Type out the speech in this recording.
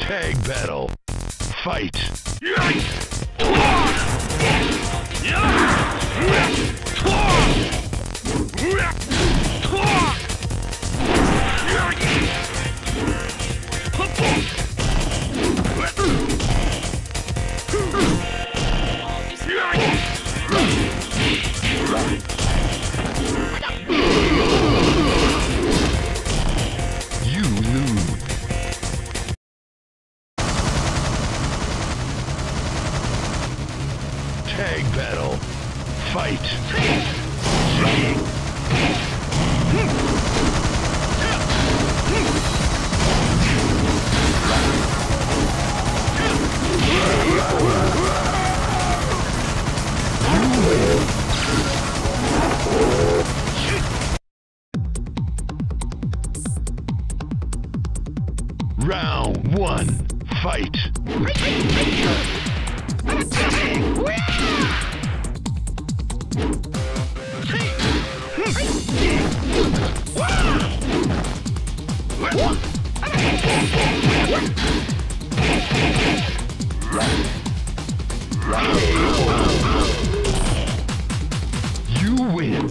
Tag battle. Fight. You Tag battle. Fight. Round one. Fight. You win!